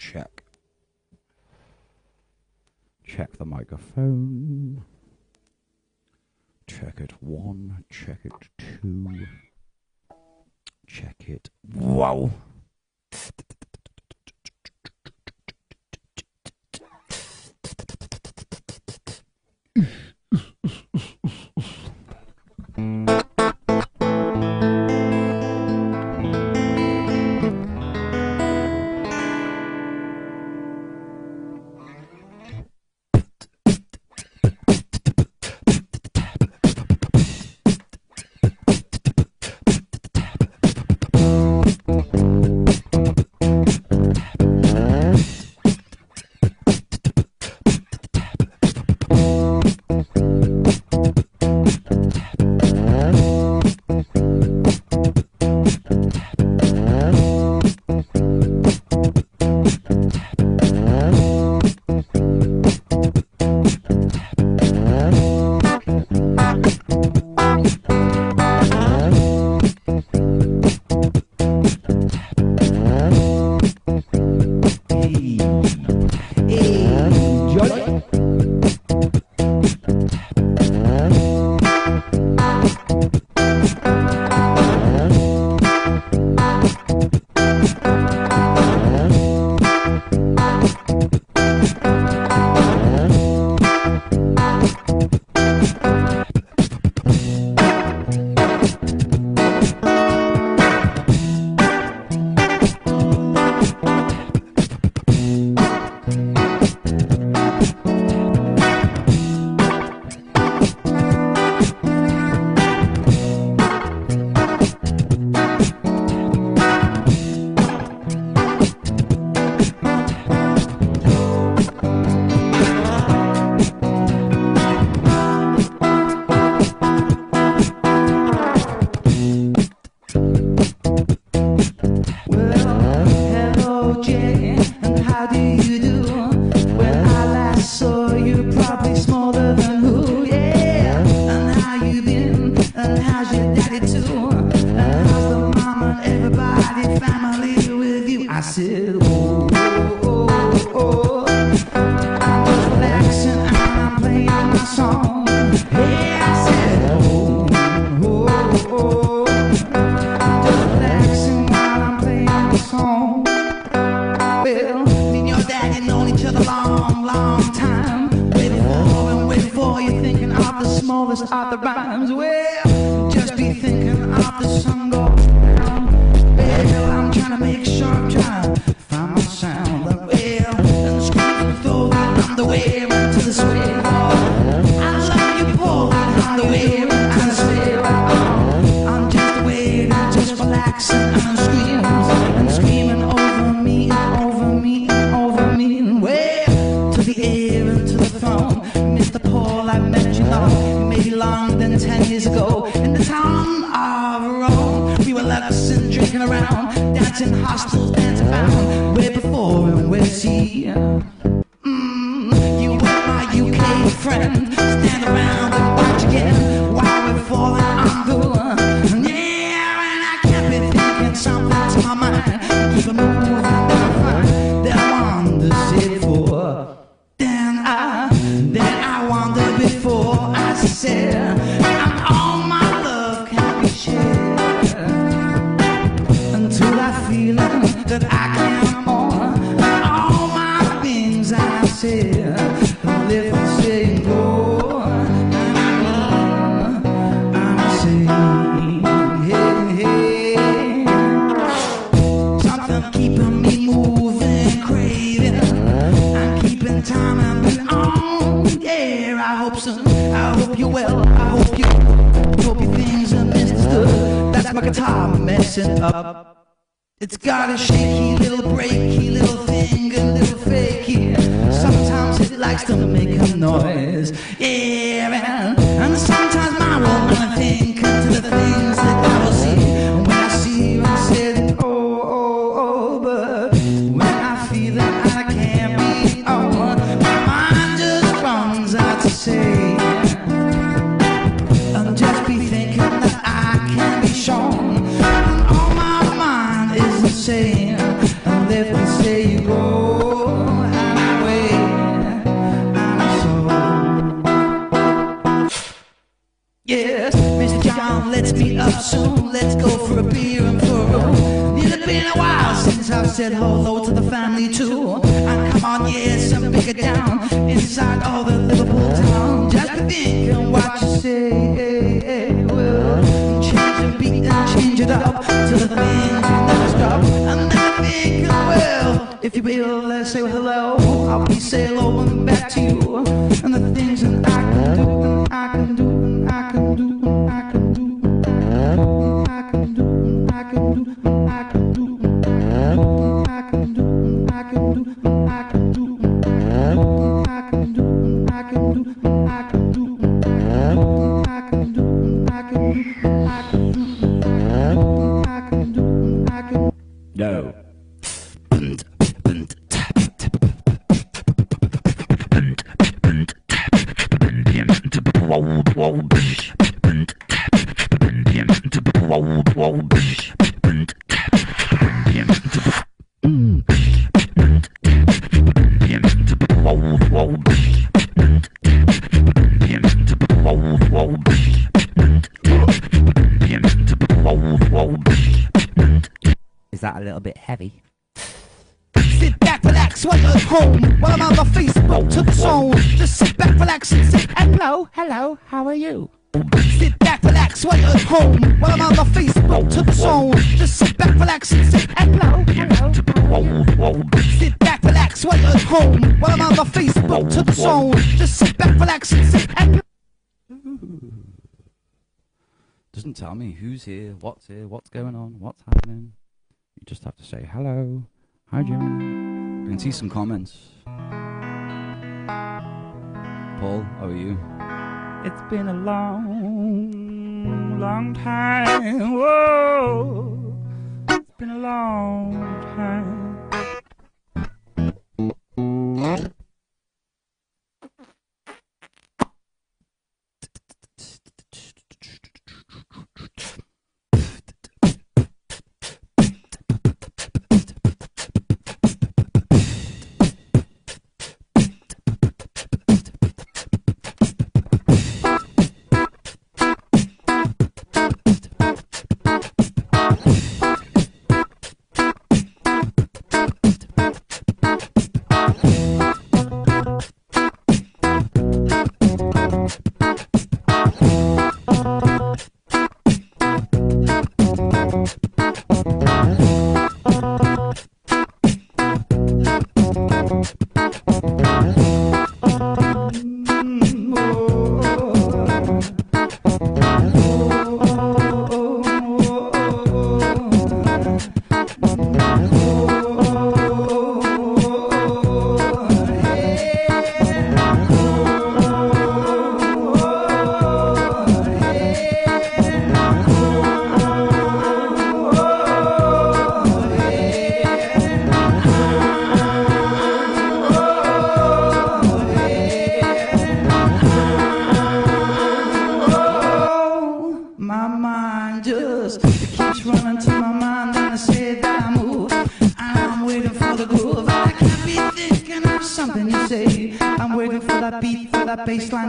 Check. Check the microphone. Check it one. Check it two. Check it. Wow. leaning way to the air and to the throne. Mr. Paul, I met you long, maybe long than ten years ago. In the town of Rome, we were lapsing, drinking around, dancing hostels, dance bound, way before and way see. Mm, you were my UK friend, stand around and watch again. guitar messing up. It's got a shaky little breaky little thing, a little fakey. Sometimes it likes to make a noise. Yeah. Said hello to the family too. And come on, yes, I'm bigger down inside all the Liverpool town. Just thinking what you say. Hey, hey, well, change the beat and change it up to the things never stop. And then thinking, well, if you will, let's say hello. I'll be say hello and back to you. And the things that I can do, and I can do, and I can do, and I can do. I can do, I can do, I can do, I can do, I can do, I can do, I can do, I can do, I can do, hello, hello, how are you? Sit back, relax, while you're at home. While I'm on my Facebook to the zone. Just sit back, relax, and say hello, hello? Sit back, relax, while you're at home. While I'm on my Facebook to the zone. Just sit back, relax, and say hello. Doesn't tell me who's here, what's here, what's going on, what's happening. You just have to say hello. Hi, Jimmy. I can see some comments. Paul, how are you? It's been a long, long time. Whoa, it's been a long time.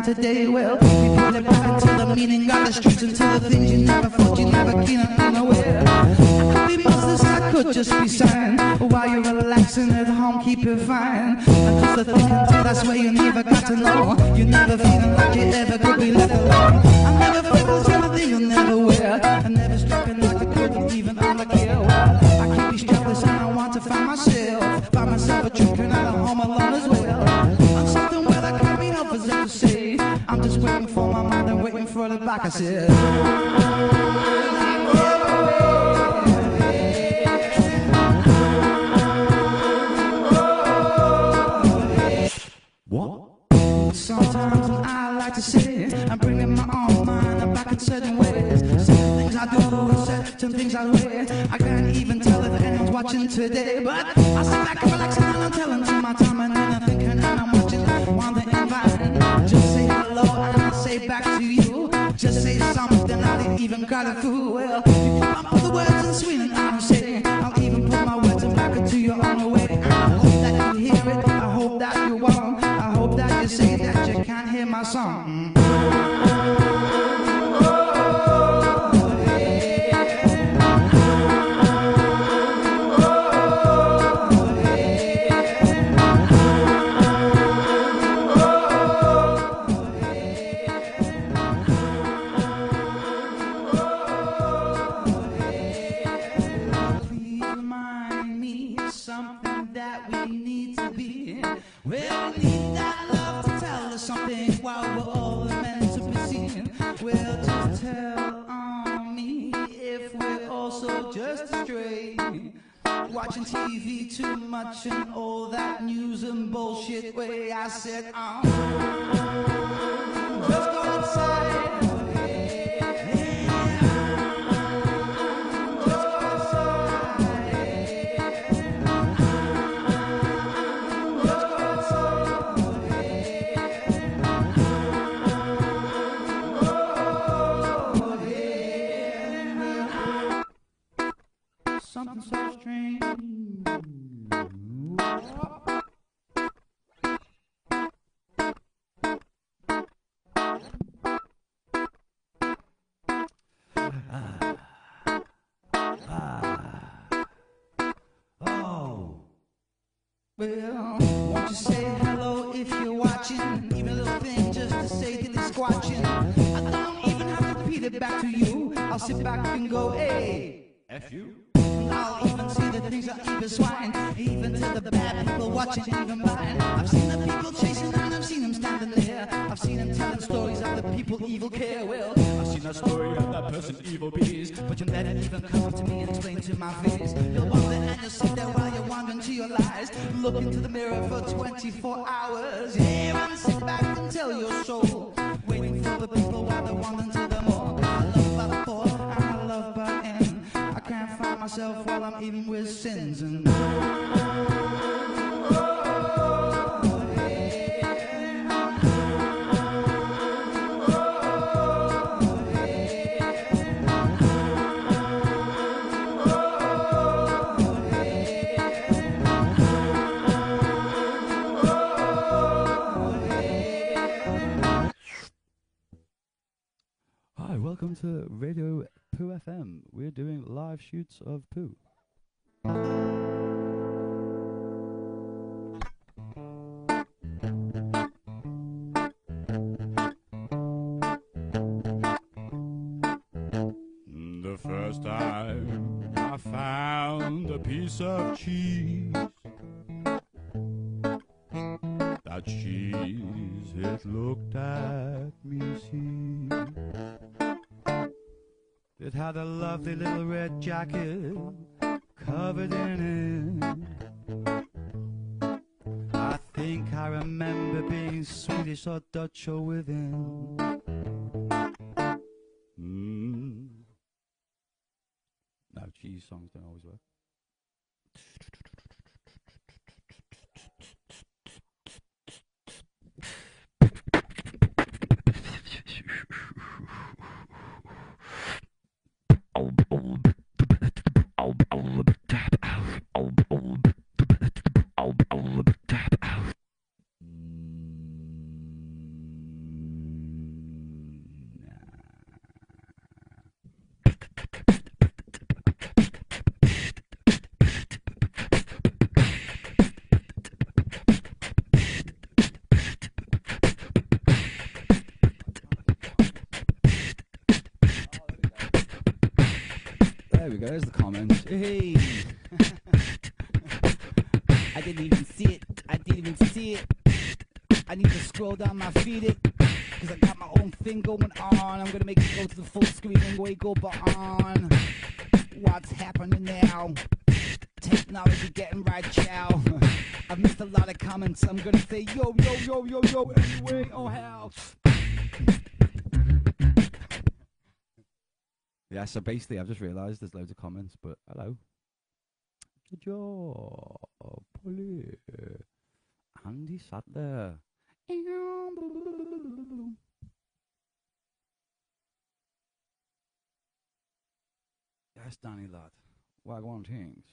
Line today. Well, we put it back into the meaning of the streets, into the things you never thought you never been unaware. I could be Moses, I could just be sighing. While you're relaxing at home, keep it fine. Just a thinking that's where you never got to know. kasi. Well, you come up the words sweet and I'm saying I'll even put my words in back into your own way. I hope that you hear it. I hope that you won't. I hope that you say that you can't hear my song. TV too much and all that news and bullshit way. I said, um, squatching. I don't even have to repeat it back to you. I'll sit back and go, hey. F you? I'll even see the things I even swine, even to the bad people watching, even mine. I've seen the people chasing and I've seen them standing there. I've seen them telling stories of the people evil care. Well, I've seen a story of that person evil bees, but you never even come up to me and explain to my face. You'll wonder and you'll sit there while you're wandering to your lies, look into the mirror for 24 hours. Yeah, and sit back and tell your soul, waiting for the people while they're wandering to myself while I'm eating with sins and. Welcome to Radio Poo FM. We're doing live shoots of poo. The first time I found a piece of cheese, that cheese it looked at me, see. It had a lovely little red jacket covered in it. I think I remember being Swedish or Dutch or within. Mm. No, cheese songs don't always work. Scroll down my feed it. Cause I got my own thing going on. I'm gonna make it go to the full screen and way go on. What's happening now? Technology getting right, chow. I've missed a lot of comments. I'm gonna say yo, yo, yo, yo, yo, anyway. Oh, hell. Yeah, so basically, I've just realised there's loads of comments, but hello. Good job, Polly. Andy sat there. Yes, Danny lad. Wagwan things.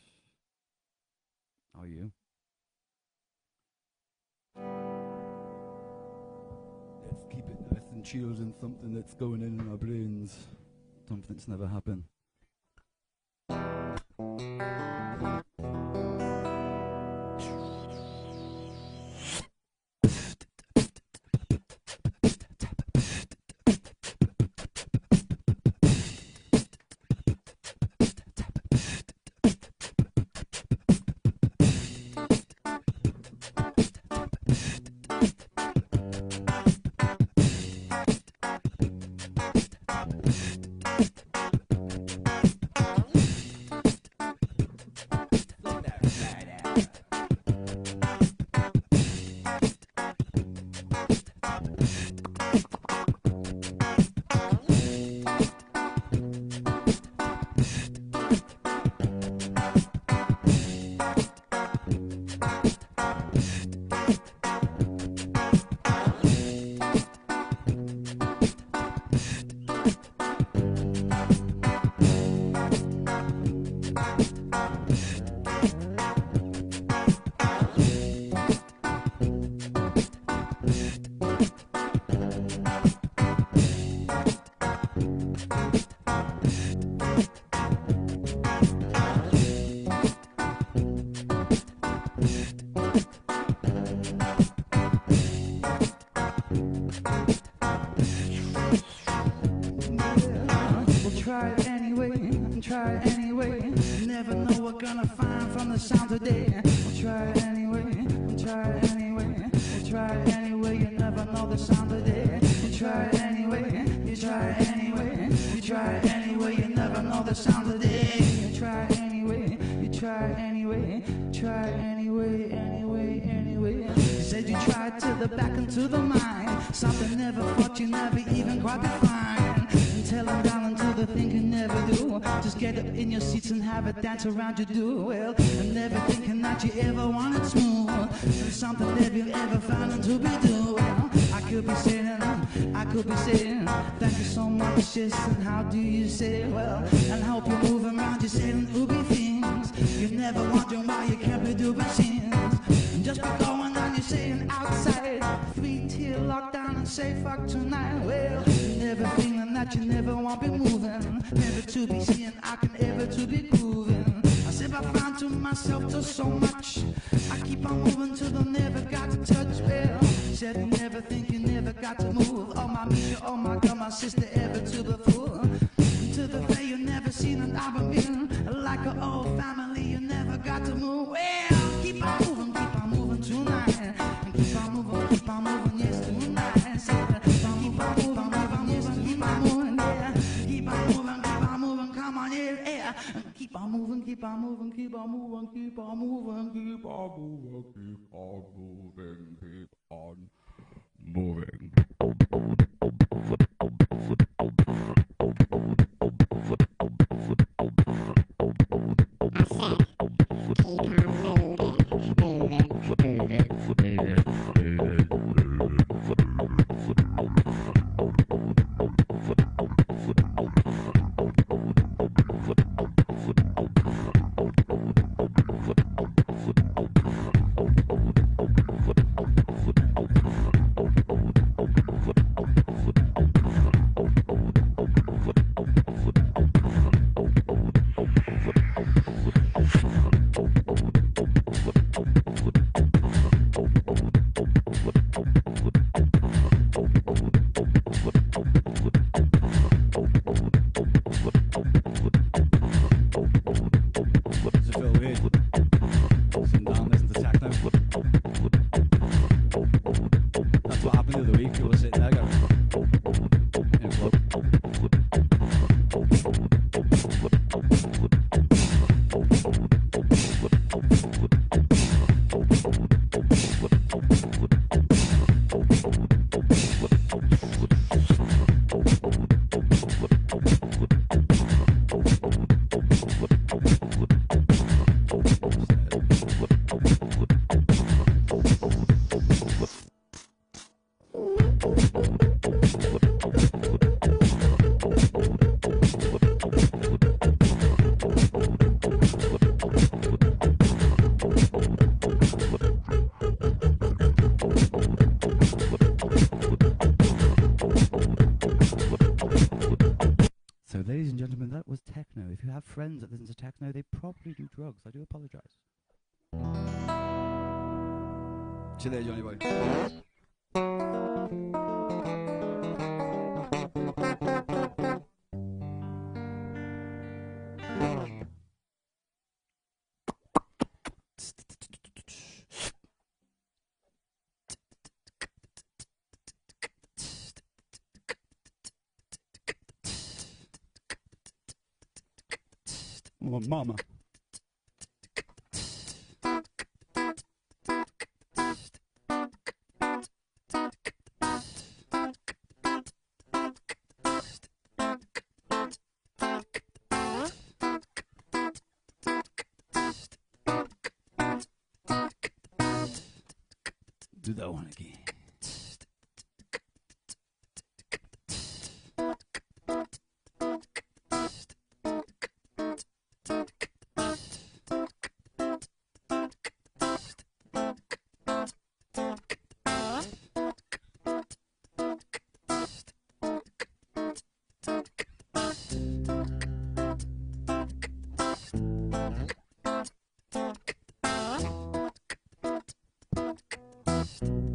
How are you? Let's keep it nice and chilled and something that's going in in our brains. Something that's never happened. have a dance around you do well And never thinking that you ever wanted smooth. And something that you ever found to be doing. I could be saying, I could be saying Thank you so much, sis, and how do you say well And I hope you're moving around, you're saying వంకి బాము వంకి బాము వంకి బాము వంకి బాము వంకి బాము moving probably do drugs. I do apologize. See there, Johnny Boy. Mama. podcast.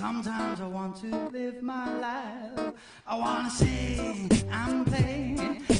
Sometimes I want to live my life. I want to sing and play.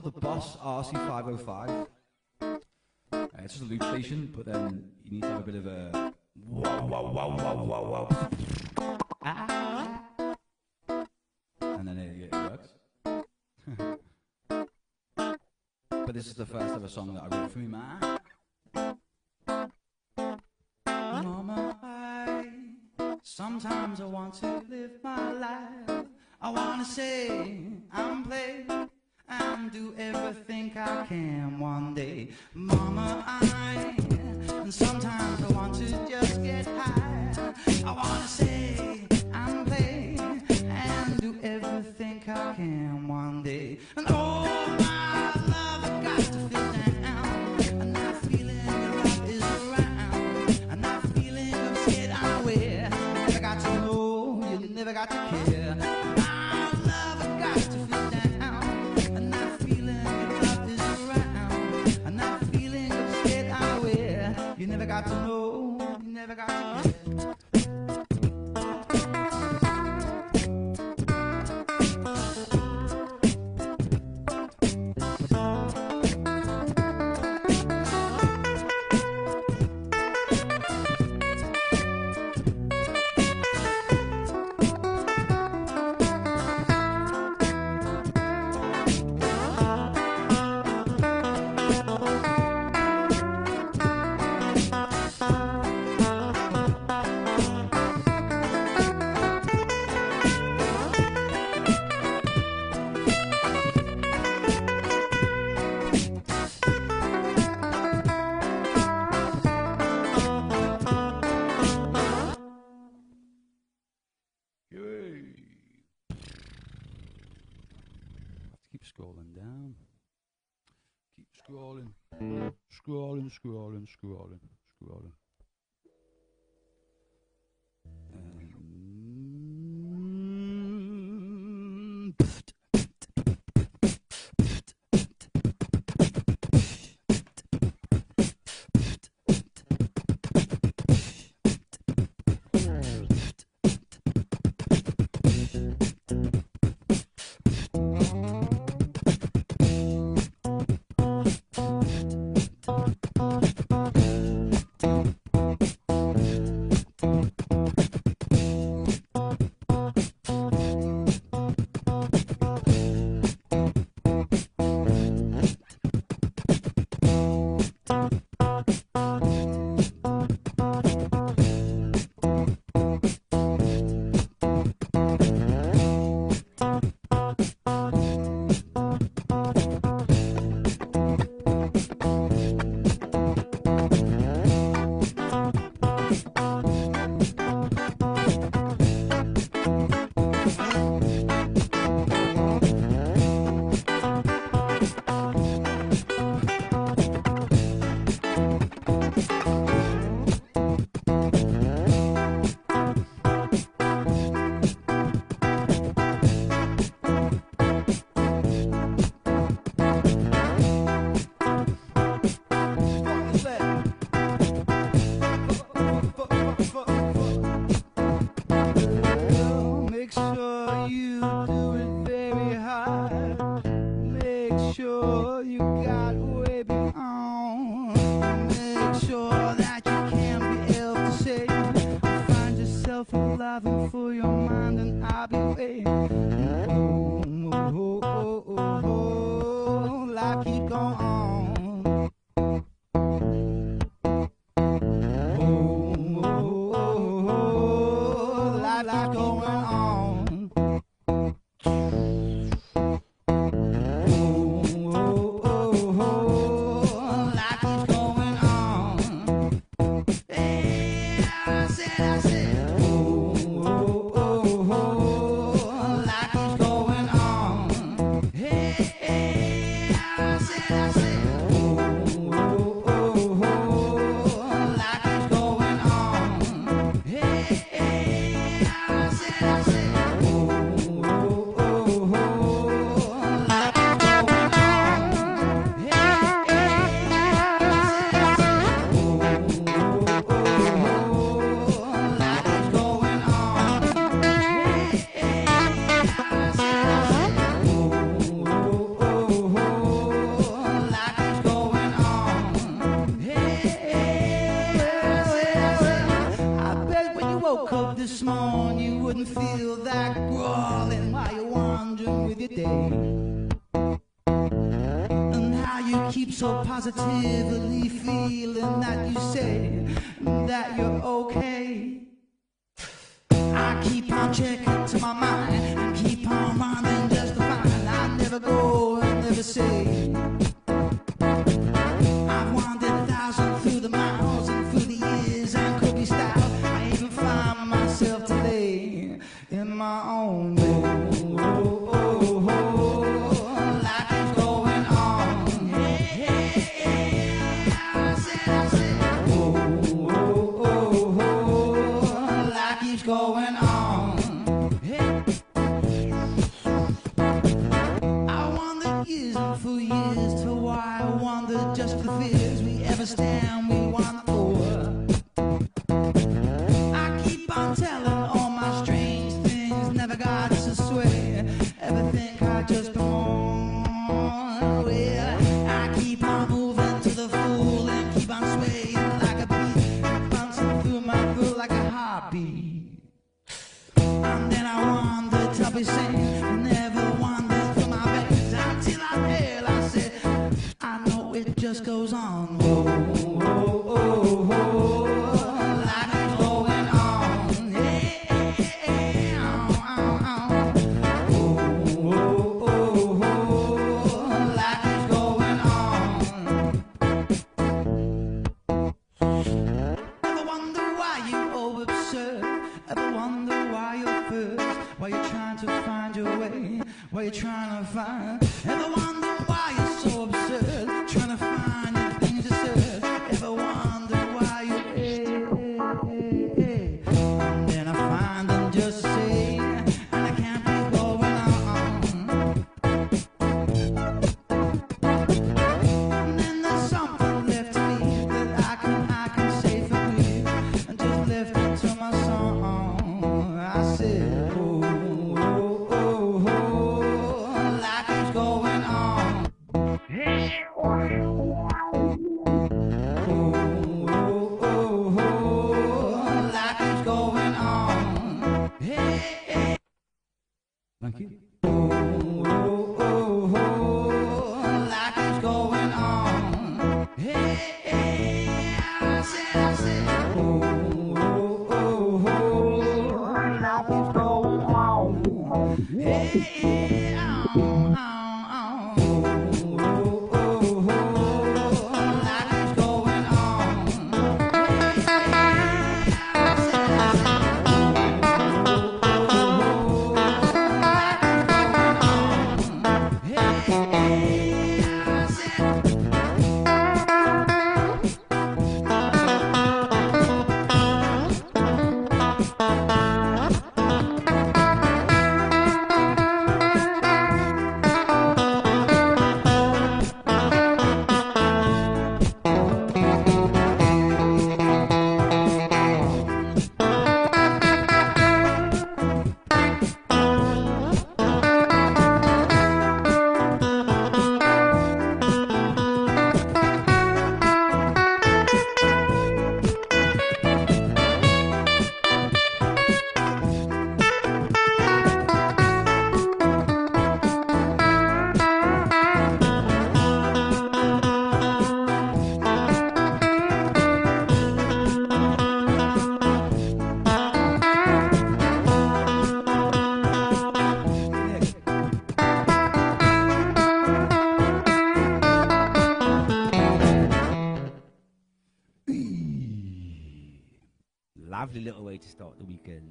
called the Boss RC505. Uh, it's just a loop station, but then you need to have a bit of a wow, wow, wow, wow, wow, wow. Ah. And then it, it works. but this is the first ever song that I wrote for me, man. Mama, I, sometimes I want to live my life. I want to say I'm playing think I can one day. My scrolling, scrolling, scrolling, scrolling. this morning you wouldn't feel that crawling while you're wandering with your day. And how you keep so positively feeling that you say that you're okay. I keep on checking to my mind and keep on running just to find I never go and never say. I'll be saying. Weekend.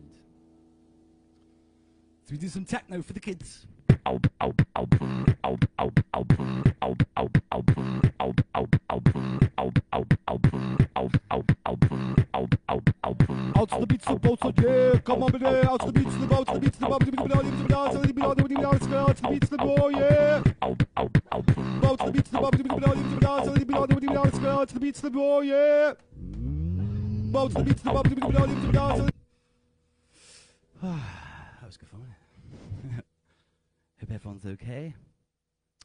So we do some techno for the kids. Out to the beats, the boats, yeah. Come on, baby. Out to the beats, the boats, the beats, the boats, the beats, the boats, the beats, the beats, the beats, to the beats, the. Boats, the beats, the boats, the beats, the boats, the beats, the beats, out to the beats, the boy, yeah. Boats, the beats, the boats, the beats, the boats, the beats, that was good fun. Hope everyone's okay.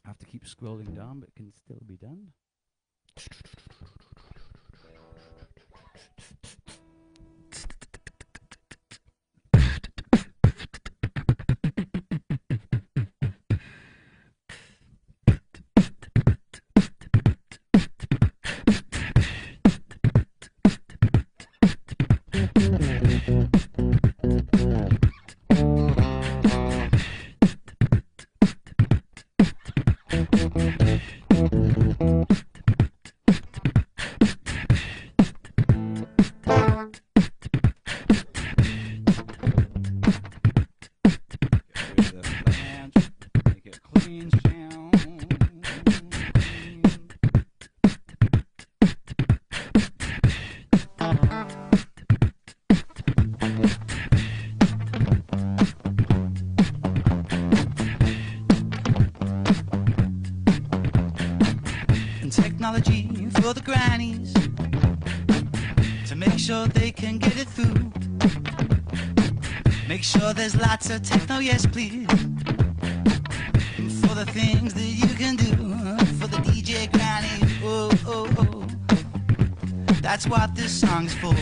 I have to keep scrolling down, but it can still be done. For the grannies to make sure they can get it through. Make sure there's lots of techno, yes, please. For the things that you can do for the DJ grannies. Oh, oh, oh. That's what this song's for.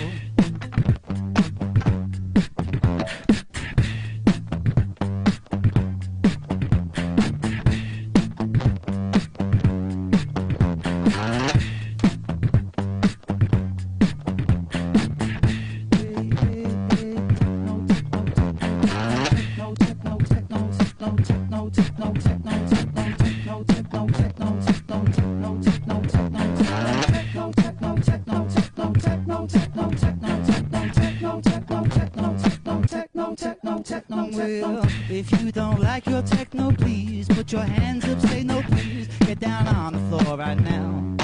If you don't like your techno, please put your hands up, say no, please. Get down on the floor right now.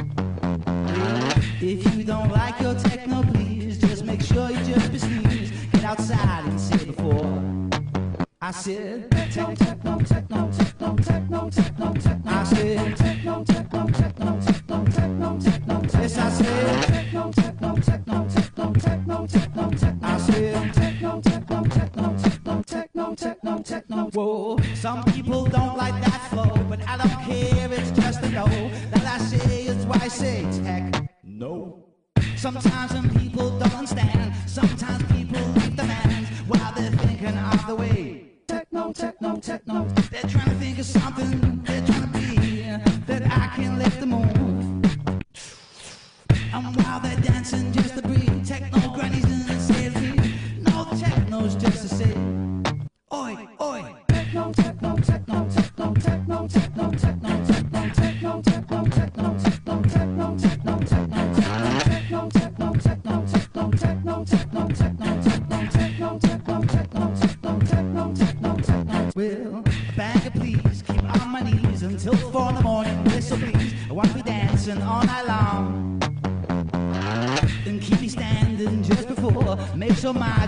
If you don't like your techno, please just make sure you just be sneeze. Get outside and say before. I said techno, techno, techno, techno, techno, techno.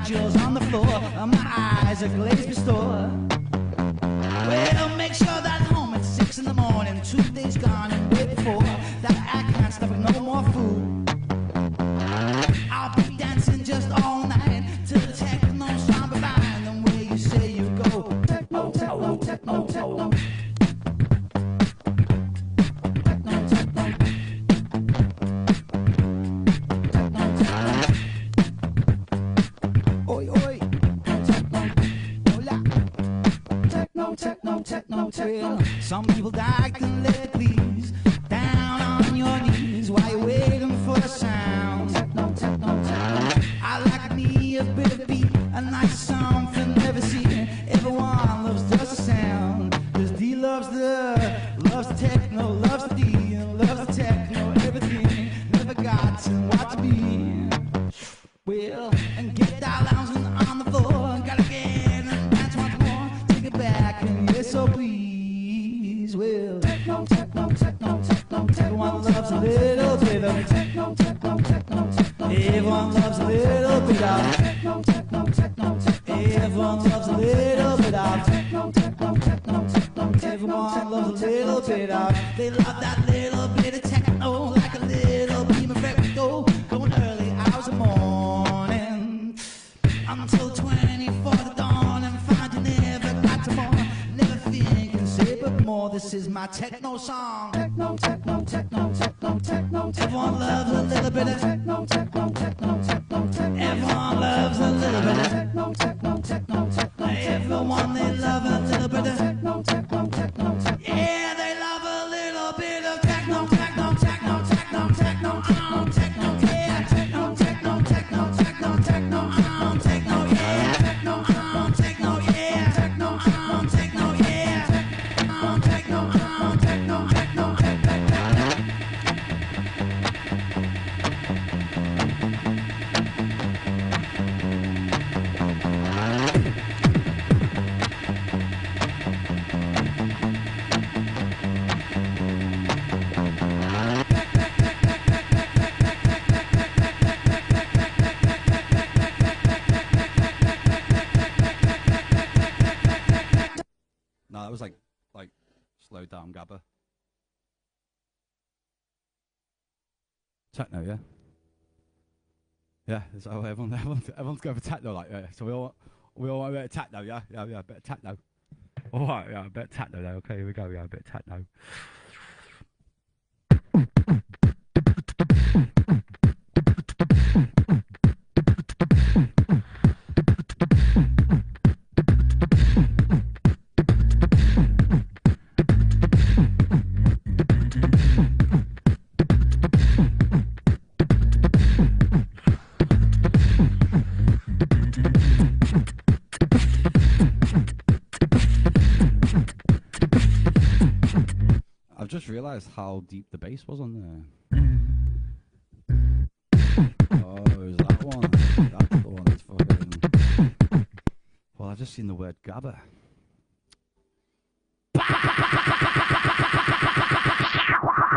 Jewels on the floor uh, my eyes are glazed before. Well, make sure that home at six in the morning, two days gone everyone loves a little bit of techno, techno, techno, techno, techno. Everyone loves a little bit of techno, techno. So everyone, everyone's going for techno, like yeah. So we all, we all want a bit of techno, yeah, yeah, yeah, a bit of techno. All right, yeah, a bit of techno. Okay, here we go, yeah, a bit of techno. just realised how deep the bass was on there. oh, is that one. That's the one that's fucking. Well, I've just seen the word gabba.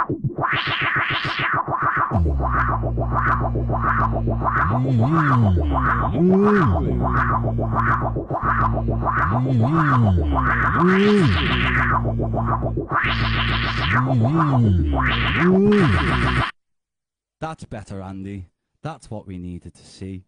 That's better, Andy. That's what we needed to see.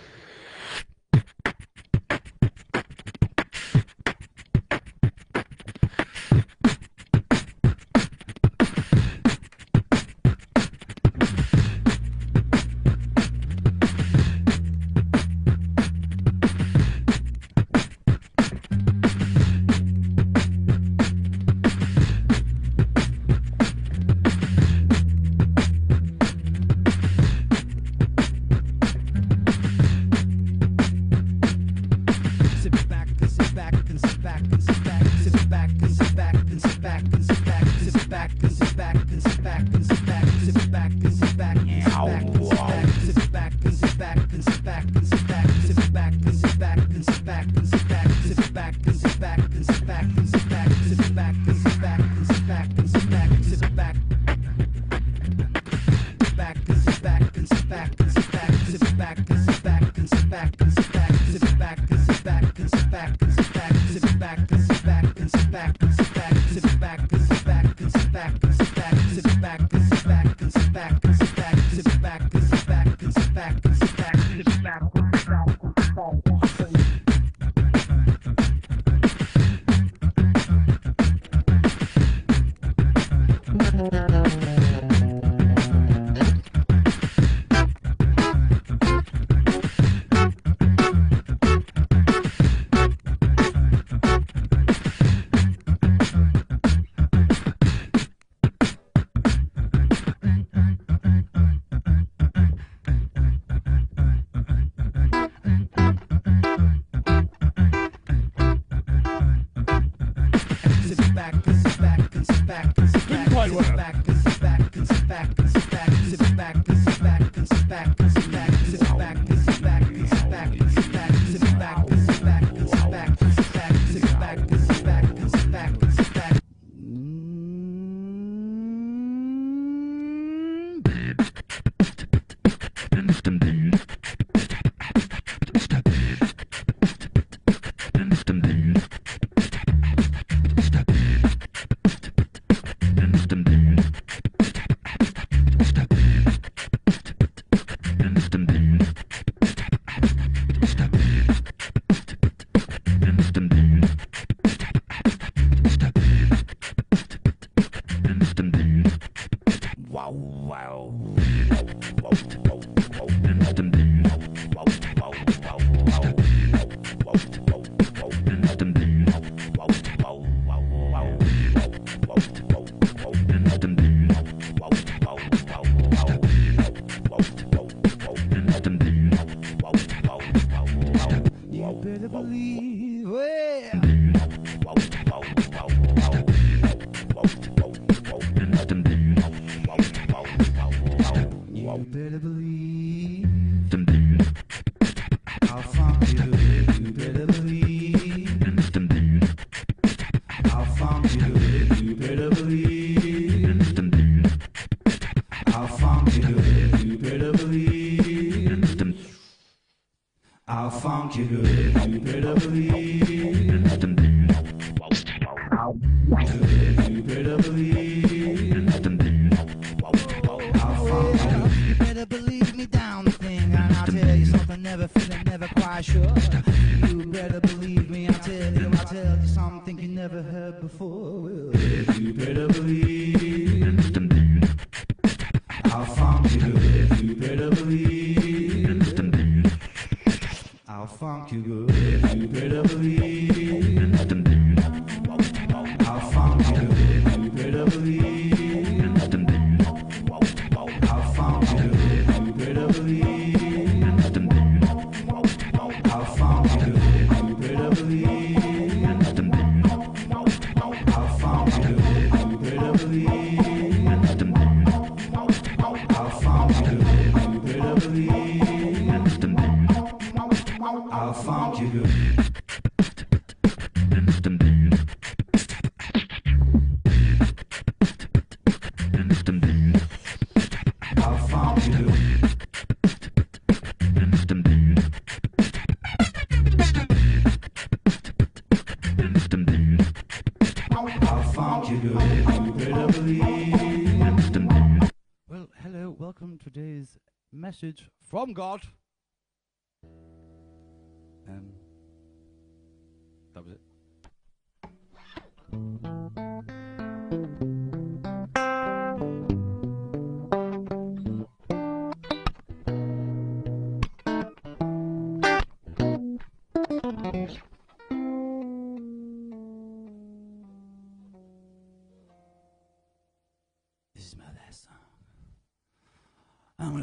from God.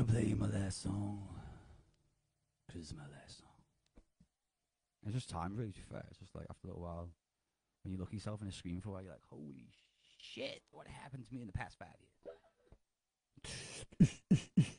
play my last song. Cause it's my last song. It's just time really to fair. It's just like after a little while, when you look yourself in the screen for a while, you're like, holy shit, what happened to me in the past five years?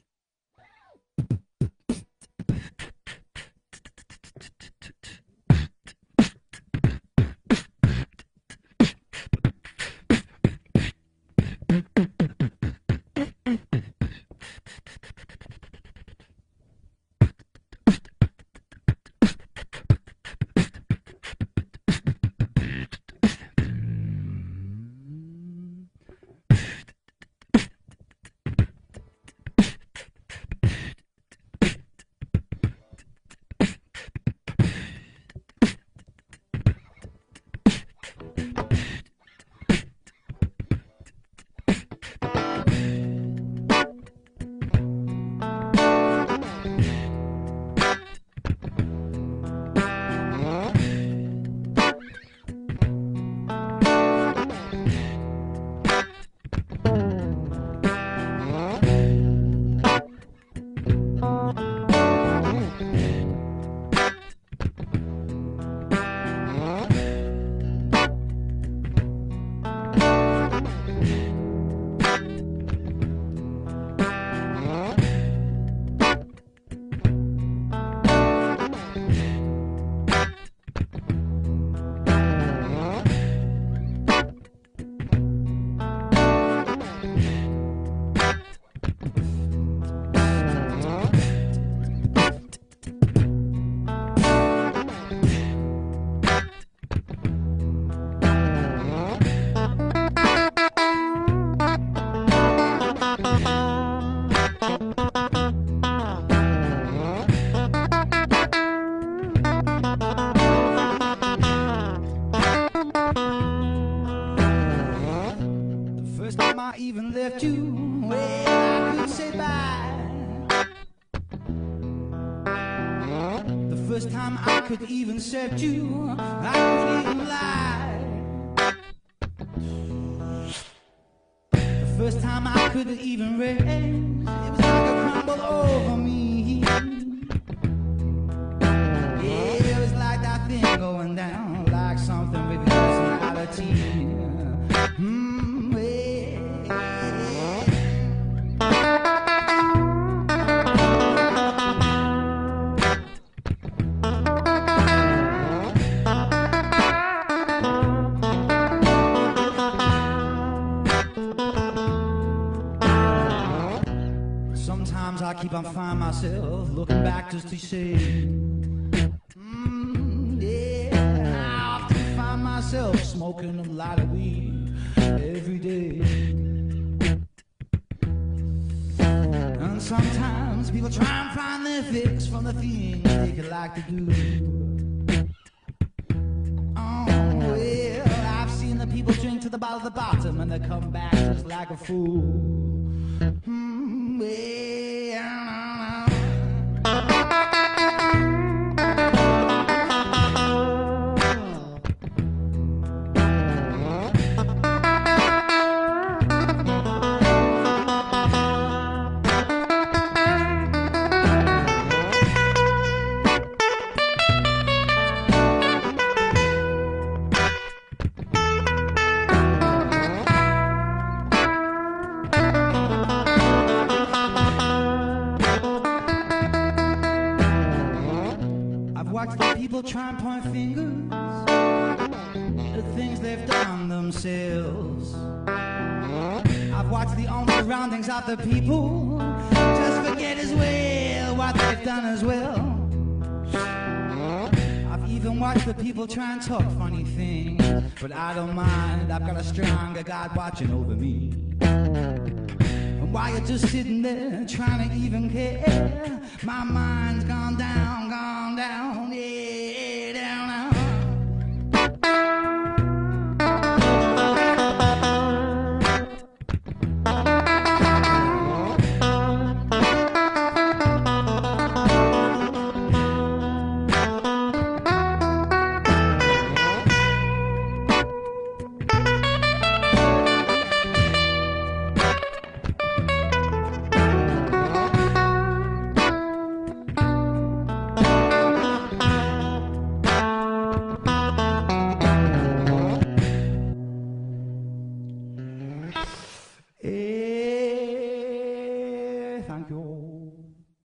The first time I even left you where I could say bye. The first time I could even accept you, I could even lie. Time even raise, from the things they could like to do. Oh, well, I've seen the people drink to the bottom of the bottom and they come back just like a fool. The people just forget as well what they've done as well. I've even watched the people try and talk funny things, but I don't mind. I've got a stronger God watching over me. And while you're just sitting there trying to even care, my mind's gone down, gone down, yeah,